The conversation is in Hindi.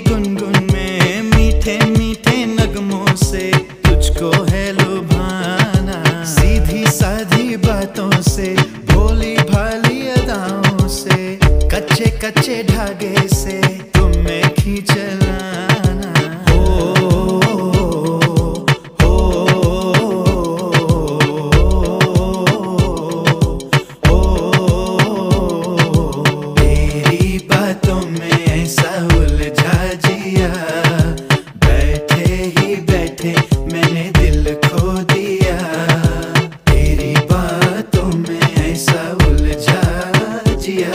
गुनगुन में, मीठे मीठे से तुझको है लुभाना। सीधी साधी बातों से, भोली भाली से, कच्चे कच्चे धागे से, तुम्हें भूल जा जिया